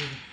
Dude.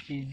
十